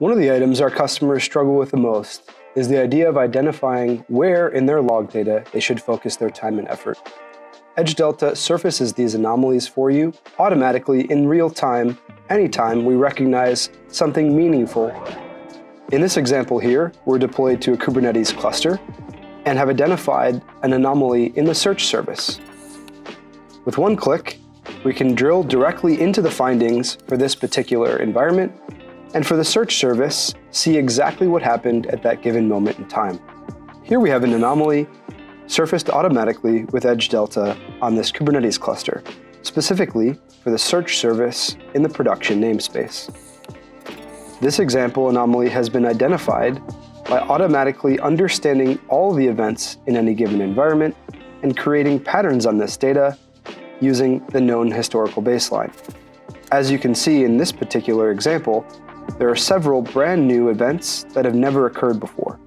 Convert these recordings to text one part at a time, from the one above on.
One of the items our customers struggle with the most is the idea of identifying where in their log data they should focus their time and effort. Edge Delta surfaces these anomalies for you automatically in real time anytime we recognize something meaningful. In this example here, we're deployed to a Kubernetes cluster and have identified an anomaly in the search service. With one click, we can drill directly into the findings for this particular environment and for the search service, see exactly what happened at that given moment in time. Here we have an anomaly surfaced automatically with Edge Delta on this Kubernetes cluster, specifically for the search service in the production namespace. This example anomaly has been identified by automatically understanding all the events in any given environment and creating patterns on this data using the known historical baseline. As you can see in this particular example, there are several brand new events that have never occurred before.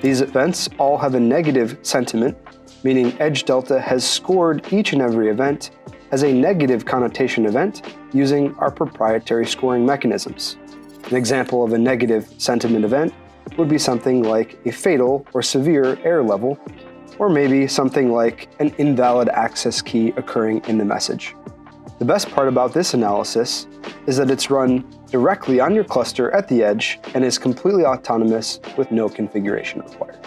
These events all have a negative sentiment, meaning Edge Delta has scored each and every event as a negative connotation event using our proprietary scoring mechanisms. An example of a negative sentiment event would be something like a fatal or severe error level, or maybe something like an invalid access key occurring in the message. The best part about this analysis is that it's run directly on your cluster at the edge and is completely autonomous with no configuration required.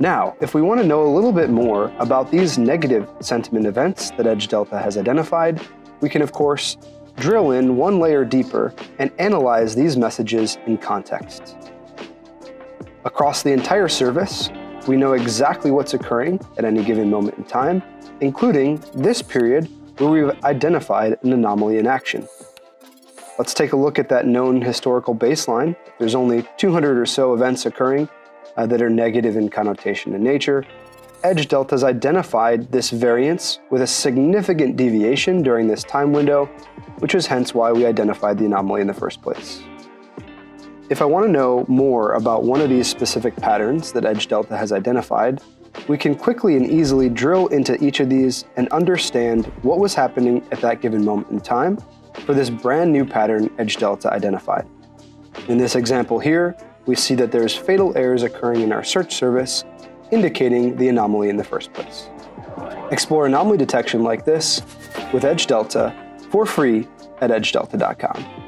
Now, if we want to know a little bit more about these negative sentiment events that Edge Delta has identified, we can of course drill in one layer deeper and analyze these messages in context. Across the entire service, we know exactly what's occurring at any given moment in time, including this period where we've identified an anomaly in action. Let's take a look at that known historical baseline. There's only 200 or so events occurring uh, that are negative in connotation in nature. Edge Delta has identified this variance with a significant deviation during this time window, which is hence why we identified the anomaly in the first place. If I want to know more about one of these specific patterns that Edge Delta has identified, we can quickly and easily drill into each of these and understand what was happening at that given moment in time for this brand new pattern Edge Delta identified. In this example here, we see that there's fatal errors occurring in our search service, indicating the anomaly in the first place. Explore anomaly detection like this with Edge Delta for free at edgedelta.com.